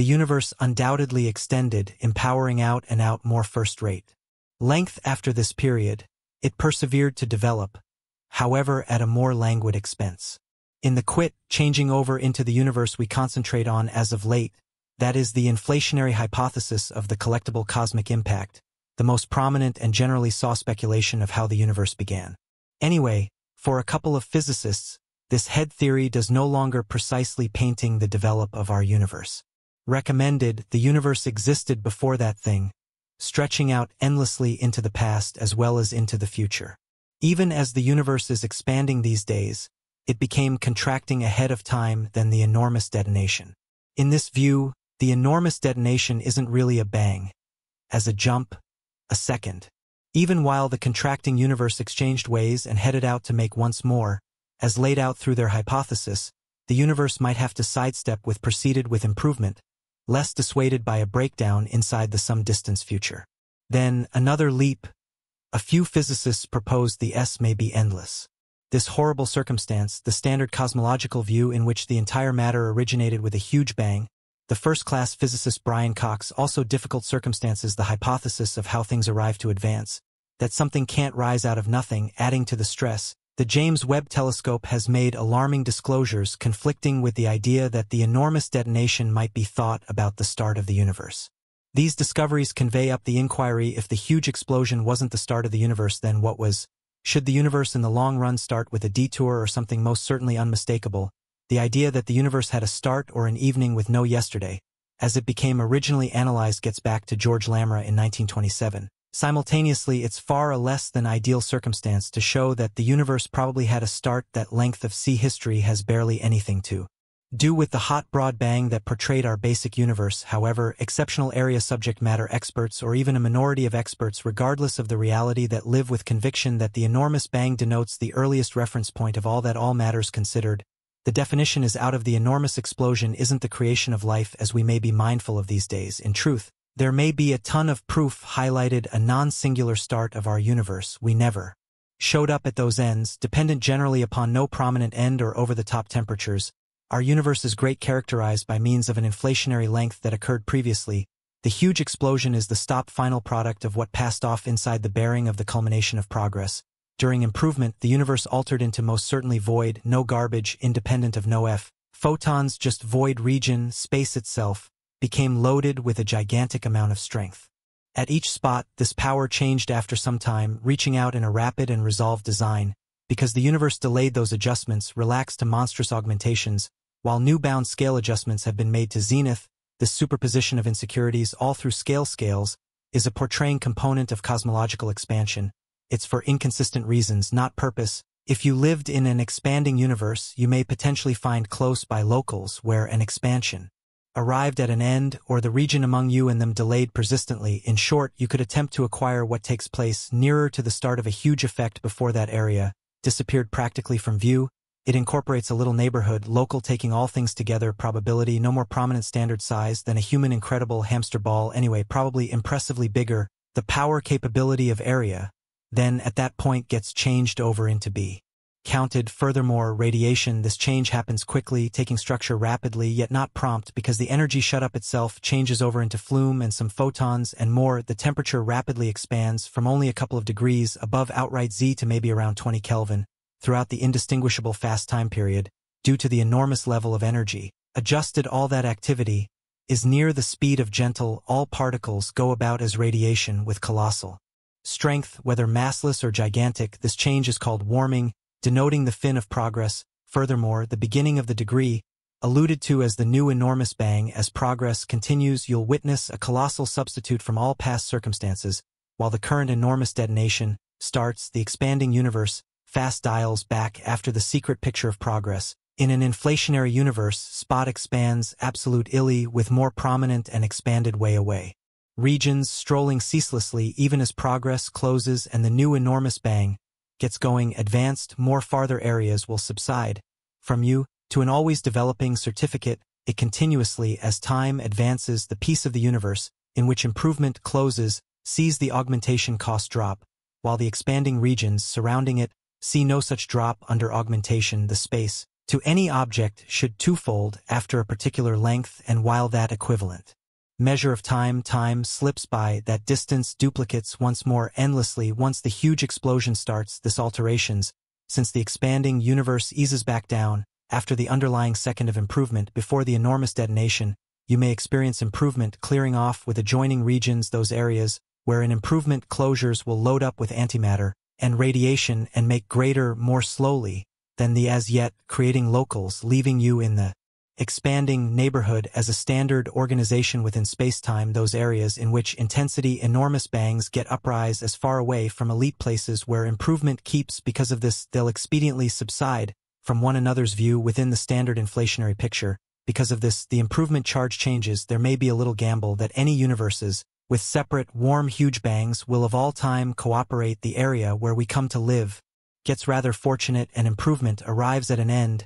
the universe undoubtedly extended, empowering out and out more first-rate. Length after this period, it persevered to develop, however at a more languid expense. In the quit, changing over into the universe we concentrate on as of late, that is the inflationary hypothesis of the collectible cosmic impact, the most prominent and generally saw speculation of how the universe began. Anyway, for a couple of physicists, this head theory does no longer precisely painting the develop of our universe. Recommended, the universe existed before that thing, stretching out endlessly into the past as well as into the future. Even as the universe is expanding these days, it became contracting ahead of time than the enormous detonation. In this view, the enormous detonation isn't really a bang. As a jump, a second. Even while the contracting universe exchanged ways and headed out to make once more, as laid out through their hypothesis, the universe might have to sidestep with proceeded with improvement, less dissuaded by a breakdown inside the some distance future. Then, another leap. A few physicists proposed the S may be endless. This horrible circumstance, the standard cosmological view in which the entire matter originated with a huge bang, the first-class physicist Brian Cox also difficult circumstances the hypothesis of how things arrive to advance, that something can't rise out of nothing, adding to the stress. The James Webb Telescope has made alarming disclosures conflicting with the idea that the enormous detonation might be thought about the start of the universe. These discoveries convey up the inquiry if the huge explosion wasn't the start of the universe then what was, should the universe in the long run start with a detour or something most certainly unmistakable, the idea that the universe had a start or an evening with no yesterday, as it became originally analyzed gets back to George Lemaître in 1927. Simultaneously, it's far a less than ideal circumstance to show that the universe probably had a start that length of sea history has barely anything to do with the hot broad bang that portrayed our basic universe, however, exceptional area subject matter experts or even a minority of experts regardless of the reality that live with conviction that the enormous bang denotes the earliest reference point of all that all matters considered, the definition is out of the enormous explosion isn't the creation of life as we may be mindful of these days. In truth, there may be a ton of proof highlighted a non-singular start of our universe we never showed up at those ends, dependent generally upon no prominent end or over-the-top temperatures. Our universe is great characterized by means of an inflationary length that occurred previously. The huge explosion is the stop final product of what passed off inside the bearing of the culmination of progress. During improvement, the universe altered into most certainly void, no garbage, independent of no F. Photons, just void region, space itself, became loaded with a gigantic amount of strength. At each spot, this power changed after some time, reaching out in a rapid and resolved design, because the universe delayed those adjustments, relaxed to monstrous augmentations, while new bound scale adjustments have been made to zenith, this superposition of insecurities all through scale scales is a portraying component of cosmological expansion, it's for inconsistent reasons, not purpose. If you lived in an expanding universe, you may potentially find close by locals where an expansion arrived at an end or the region among you and them delayed persistently. In short, you could attempt to acquire what takes place nearer to the start of a huge effect before that area disappeared practically from view. It incorporates a little neighborhood, local taking all things together, probability, no more prominent standard size than a human incredible hamster ball anyway, probably impressively bigger, the power capability of area, then at that point gets changed over into B. Counted. Furthermore radiation this change happens quickly taking structure rapidly yet not prompt because the energy shut up itself changes over into flume and some photons and more. The temperature rapidly expands from only a couple of degrees above outright Z to maybe around 20 Kelvin throughout the indistinguishable fast time period due to the enormous level of energy. Adjusted all that activity is near the speed of gentle all particles go about as radiation with colossal strength, whether massless or gigantic, this change is called warming, denoting the fin of progress. Furthermore, the beginning of the degree, alluded to as the new enormous bang, as progress continues, you'll witness a colossal substitute from all past circumstances, while the current enormous detonation starts the expanding universe, fast dials back after the secret picture of progress. In an inflationary universe, spot expands absolute illy with more prominent and expanded way away regions strolling ceaselessly even as progress closes and the new enormous bang gets going advanced more farther areas will subside from you to an always developing certificate it continuously as time advances the piece of the universe in which improvement closes sees the augmentation cost drop while the expanding regions surrounding it see no such drop under augmentation the space to any object should twofold after a particular length and while that equivalent. Measure of time, time slips by, that distance duplicates once more endlessly once the huge explosion starts, this alterations, since the expanding universe eases back down, after the underlying second of improvement before the enormous detonation, you may experience improvement clearing off with adjoining regions those areas where an improvement closures will load up with antimatter and radiation and make greater more slowly, than the as yet creating locals, leaving you in the expanding neighborhood as a standard organization within space-time those areas in which intensity enormous bangs get uprise as far away from elite places where improvement keeps because of this they'll expediently subside from one another's view within the standard inflationary picture. Because of this, the improvement charge changes, there may be a little gamble that any universes, with separate, warm, huge bangs, will of all time cooperate the area where we come to live, gets rather fortunate and improvement arrives at an end.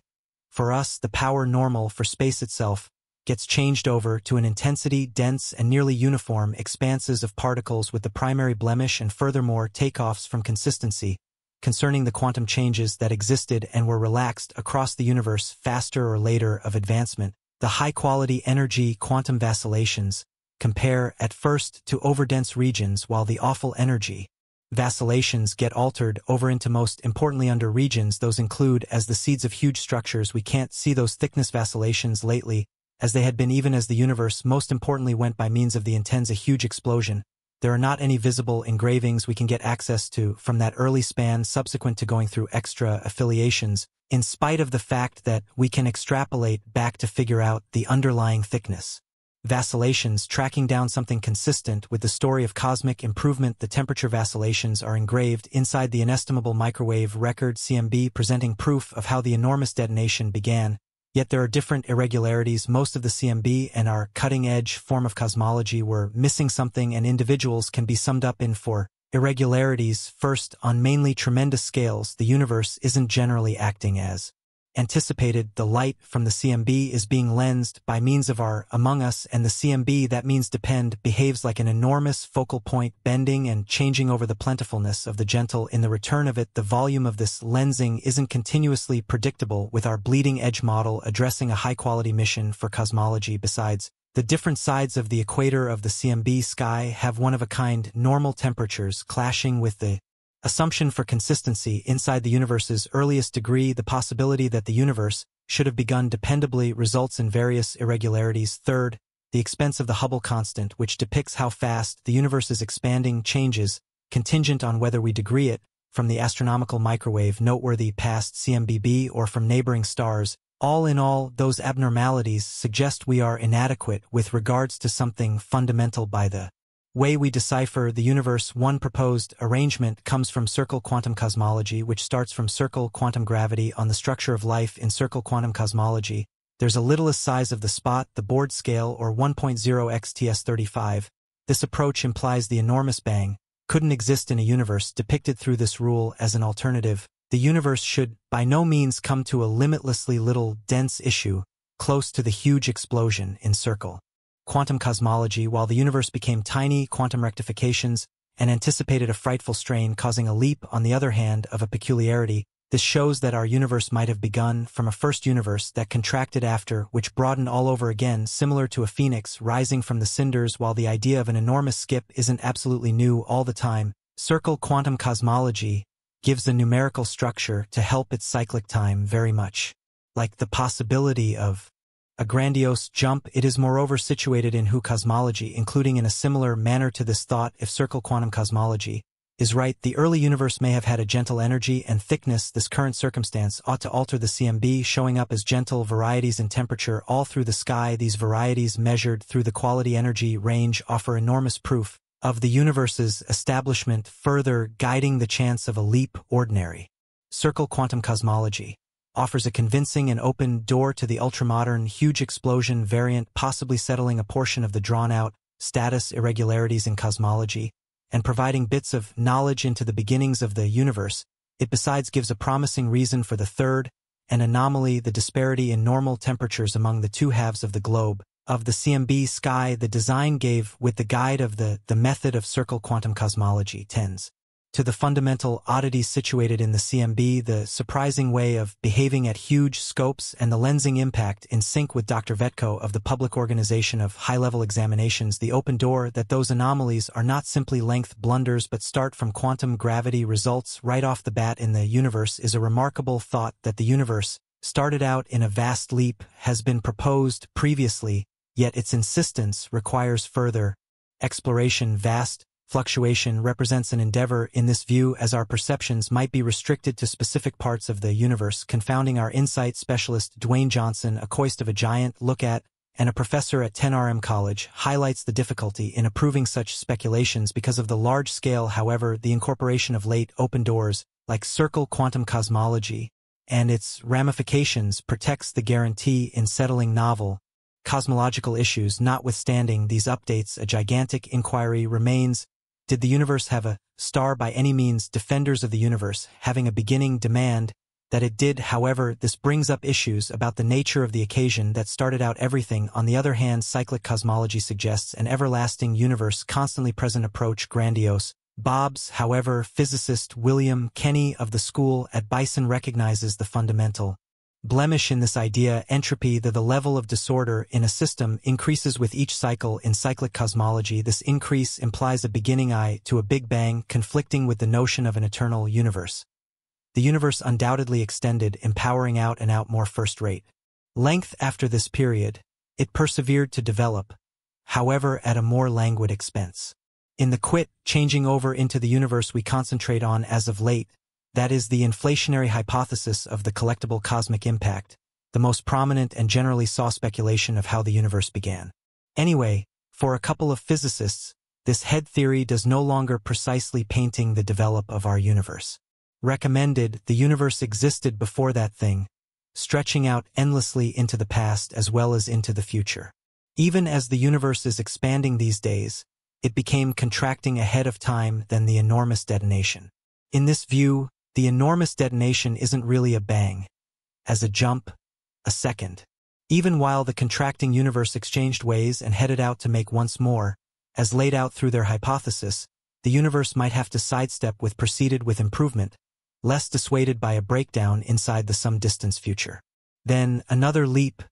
For us, the power normal for space itself gets changed over to an intensity, dense, and nearly uniform expanses of particles with the primary blemish and furthermore takeoffs from consistency, concerning the quantum changes that existed and were relaxed across the universe faster or later of advancement, the high-quality energy quantum vacillations compare at first to overdense regions while the awful energy vacillations get altered over into most importantly under regions. Those include as the seeds of huge structures we can't see those thickness vacillations lately as they had been even as the universe most importantly went by means of the intends a huge explosion. There are not any visible engravings we can get access to from that early span subsequent to going through extra affiliations in spite of the fact that we can extrapolate back to figure out the underlying thickness vacillations tracking down something consistent with the story of cosmic improvement. The temperature vacillations are engraved inside the inestimable microwave record CMB presenting proof of how the enormous detonation began, yet there are different irregularities. Most of the CMB and our cutting-edge form of cosmology were missing something and individuals can be summed up in four irregularities. First on mainly tremendous scales the universe isn't generally acting as anticipated, the light from the CMB is being lensed by means of our Among Us and the CMB that means depend behaves like an enormous focal point bending and changing over the plentifulness of the gentle. In the return of it the volume of this lensing isn't continuously predictable with our bleeding edge model addressing a high-quality mission for cosmology. Besides the different sides of the equator of the CMB sky have one-of-a-kind normal temperatures clashing with the Assumption for consistency inside the universe's earliest degree the possibility that the universe should have begun dependably results in various irregularities. Third, the expense of the Hubble constant, which depicts how fast the universe is expanding, changes, contingent on whether we degree it from the astronomical microwave noteworthy past CMBB or from neighboring stars. All in all, those abnormalities suggest we are inadequate with regards to something fundamental by the way we decipher the universe one proposed arrangement comes from circle quantum cosmology, which starts from circle quantum gravity on the structure of life in circle quantum cosmology. There's a littlest size of the spot, the Board scale, or 1.0 XTS35. This approach implies the enormous bang couldn't exist in a universe depicted through this rule as an alternative. The universe should by no means come to a limitlessly little, dense issue, close to the huge explosion in circle quantum cosmology while the universe became tiny quantum rectifications and anticipated a frightful strain causing a leap, on the other hand, of a peculiarity. This shows that our universe might have begun from a first universe that contracted after, which broadened all over again, similar to a phoenix rising from the cinders while the idea of an enormous skip isn't absolutely new all the time. Circle quantum cosmology gives the numerical structure to help its cyclic time very much. Like the possibility of a grandiose jump, it is moreover situated in Who cosmology, including in a similar manner to this thought if circle quantum cosmology is right, the early universe may have had a gentle energy and thickness. This current circumstance ought to alter the CMB showing up as gentle varieties in temperature all through the sky. These varieties measured through the quality energy range offer enormous proof of the universe's establishment further guiding the chance of a leap ordinary. Circle quantum cosmology offers a convincing and open door to the ultramodern huge explosion variant possibly settling a portion of the drawn-out status irregularities in cosmology and providing bits of knowledge into the beginnings of the universe, it besides gives a promising reason for the third, an anomaly the disparity in normal temperatures among the two halves of the globe, of the CMB sky the design gave with the guide of the, the method of circle quantum cosmology tends to the fundamental oddities situated in the CMB, the surprising way of behaving at huge scopes, and the lensing impact in sync with Dr. Vetko of the Public Organization of High-Level Examinations, the open door that those anomalies are not simply length blunders but start from quantum gravity results right off the bat in the universe is a remarkable thought that the universe, started out in a vast leap, has been proposed previously, yet its insistence requires further exploration vast Fluctuation represents an endeavor in this view as our perceptions might be restricted to specific parts of the universe, confounding our insight specialist Dwayne Johnson, a coist of a giant look at, and a professor at 10RM College, highlights the difficulty in approving such speculations because of the large scale, however, the incorporation of late open doors, like circle quantum cosmology, and its ramifications protects the guarantee in settling novel, cosmological issues. Notwithstanding these updates a gigantic inquiry remains did the universe have a star by any means defenders of the universe having a beginning demand that it did, however, this brings up issues about the nature of the occasion that started out everything. On the other hand, cyclic cosmology suggests an everlasting universe constantly present approach grandiose. Bob's, however, physicist William Kenny of the school at Bison recognizes the fundamental blemish in this idea, entropy, that the level of disorder in a system increases with each cycle in cyclic cosmology. This increase implies a beginning I to a Big Bang conflicting with the notion of an eternal universe. The universe undoubtedly extended, empowering out and out more first-rate. Length after this period, it persevered to develop, however at a more languid expense. In the quit, changing over into the universe we concentrate on as of late, that is the inflationary hypothesis of the collectible cosmic impact, the most prominent and generally saw speculation of how the universe began. Anyway, for a couple of physicists, this head theory does no longer precisely painting the develop of our universe. Recommended, the universe existed before that thing, stretching out endlessly into the past as well as into the future. Even as the universe is expanding these days, it became contracting ahead of time than the enormous detonation. In this view, the enormous detonation isn't really a bang. As a jump, a second. Even while the contracting universe exchanged ways and headed out to make once more, as laid out through their hypothesis, the universe might have to sidestep with proceeded with improvement, less dissuaded by a breakdown inside the some distance future. Then, another leap.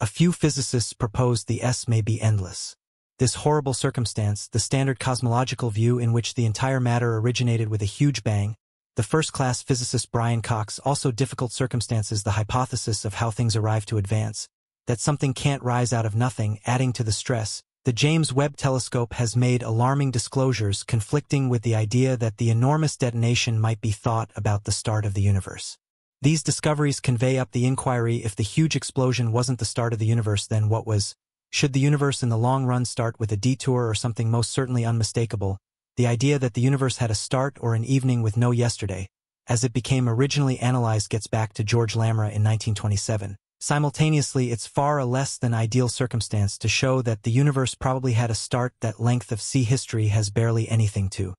A few physicists proposed the S may be endless. This horrible circumstance, the standard cosmological view in which the entire matter originated with a huge bang, the first-class physicist Brian Cox also difficult circumstances the hypothesis of how things arrive to advance, that something can't rise out of nothing, adding to the stress. The James Webb Telescope has made alarming disclosures conflicting with the idea that the enormous detonation might be thought about the start of the universe. These discoveries convey up the inquiry if the huge explosion wasn't the start of the universe then what was? Should the universe in the long run start with a detour or something most certainly unmistakable, the idea that the universe had a start or an evening with no yesterday, as it became originally analyzed gets back to George Lemaître in 1927. Simultaneously, it's far a less than ideal circumstance to show that the universe probably had a start that length of sea history has barely anything to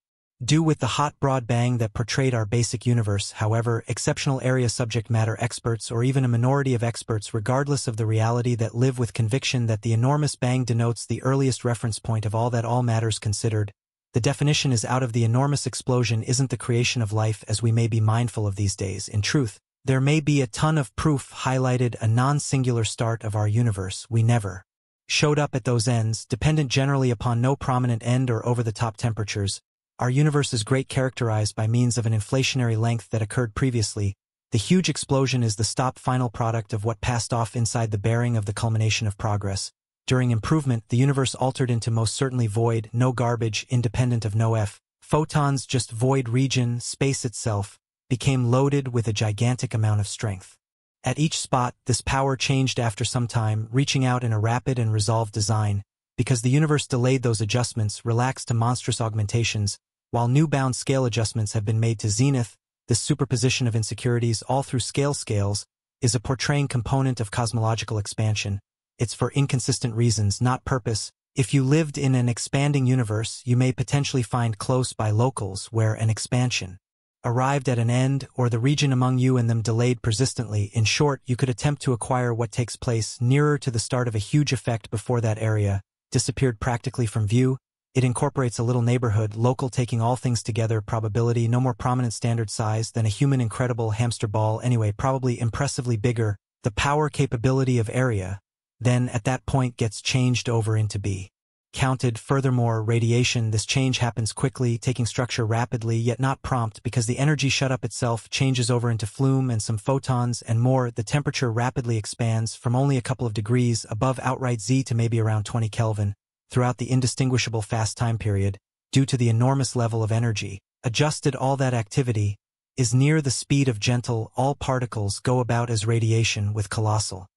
do with the hot broad bang that portrayed our basic universe, however, exceptional area subject matter experts or even a minority of experts regardless of the reality that live with conviction that the enormous bang denotes the earliest reference point of all that all matters considered, the definition is out of the enormous explosion isn't the creation of life as we may be mindful of these days. In truth, there may be a ton of proof highlighted a non-singular start of our universe we never showed up at those ends, dependent generally upon no prominent end or over-the-top temperatures. Our universe is great characterized by means of an inflationary length that occurred previously. The huge explosion is the stop final product of what passed off inside the bearing of the culmination of progress. During improvement, the universe altered into most certainly void, no garbage, independent of no F. Photons, just void region, space itself, became loaded with a gigantic amount of strength. At each spot, this power changed after some time, reaching out in a rapid and resolved design, because the universe delayed those adjustments, relaxed to monstrous augmentations, while new bound scale adjustments have been made to zenith, this superposition of insecurities all through scale scales is a portraying component of cosmological expansion, it's for inconsistent reasons, not purpose. If you lived in an expanding universe, you may potentially find close by locals where an expansion arrived at an end or the region among you and them delayed persistently. In short, you could attempt to acquire what takes place nearer to the start of a huge effect before that area disappeared practically from view. It incorporates a little neighborhood, local taking all things together, probability, no more prominent standard size than a human incredible hamster ball, anyway, probably impressively bigger, the power capability of area, then at that point gets changed over into B. Counted, furthermore, radiation, this change happens quickly, taking structure rapidly, yet not prompt, because the energy shut up itself changes over into flume and some photons and more, the temperature rapidly expands from only a couple of degrees above outright Z to maybe around 20 Kelvin, throughout the indistinguishable fast time period, due to the enormous level of energy, adjusted all that activity, is near the speed of gentle, all particles go about as radiation with colossal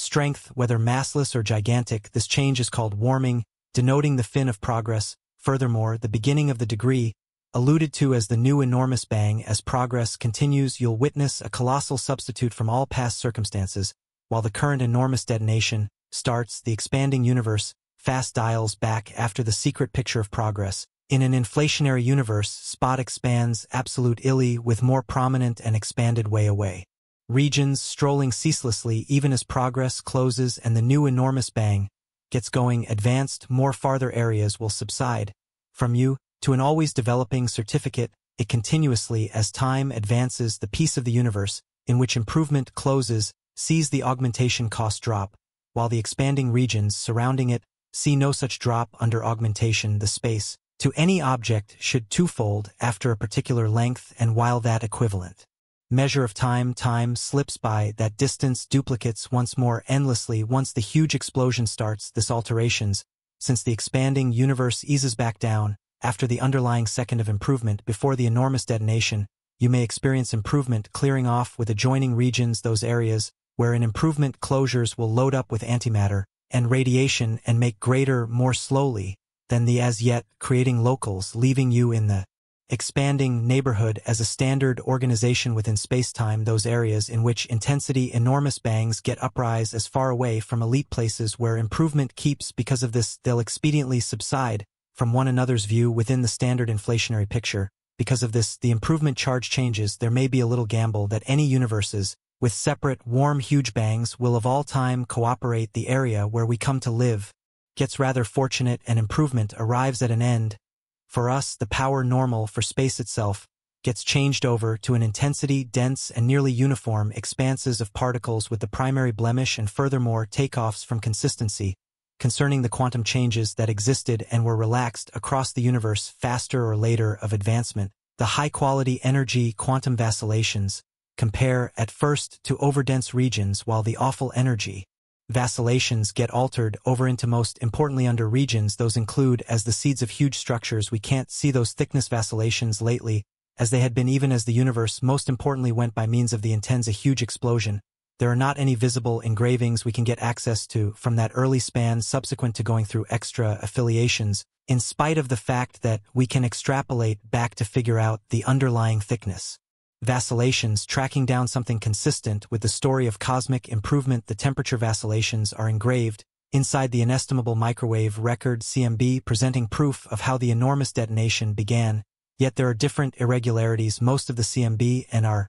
strength, whether massless or gigantic, this change is called warming, denoting the fin of progress, furthermore, the beginning of the degree, alluded to as the new enormous bang, as progress continues you'll witness a colossal substitute from all past circumstances, while the current enormous detonation starts the expanding universe, fast dials back after the secret picture of progress. In an inflationary universe, spot expands absolute illy with more prominent and expanded way away. Regions strolling ceaselessly even as progress closes and the new enormous bang gets going advanced, more farther areas will subside. From you to an always developing certificate, it continuously, as time advances the piece of the universe, in which improvement closes, sees the augmentation cost drop, while the expanding regions surrounding it See no such drop under augmentation the space to any object should twofold after a particular length and while that equivalent. Measure of time time slips by that distance duplicates once more endlessly once the huge explosion starts this alterations since the expanding universe eases back down after the underlying second of improvement before the enormous detonation you may experience improvement clearing off with adjoining regions those areas where an improvement closures will load up with antimatter and radiation and make greater more slowly than the as yet creating locals, leaving you in the expanding neighborhood as a standard organization within spacetime those areas in which intensity enormous bangs get uprise as far away from elite places where improvement keeps because of this they'll expediently subside from one another's view within the standard inflationary picture. Because of this, the improvement charge changes, there may be a little gamble that any universes with separate, warm, huge bangs will of all time cooperate the area where we come to live, gets rather fortunate and improvement arrives at an end. For us, the power normal for space itself gets changed over to an intensity, dense, and nearly uniform expanses of particles with the primary blemish and furthermore takeoffs from consistency, concerning the quantum changes that existed and were relaxed across the universe faster or later of advancement, the high-quality energy quantum vacillations, compare at first to overdense regions while the awful energy vacillations get altered over into most importantly under regions. Those include as the seeds of huge structures. We can't see those thickness vacillations lately as they had been even as the universe most importantly went by means of the intends a huge explosion. There are not any visible engravings we can get access to from that early span subsequent to going through extra affiliations in spite of the fact that we can extrapolate back to figure out the underlying thickness vacillations tracking down something consistent with the story of cosmic improvement. The temperature vacillations are engraved inside the inestimable microwave record CMB presenting proof of how the enormous detonation began, yet there are different irregularities. Most of the CMB and are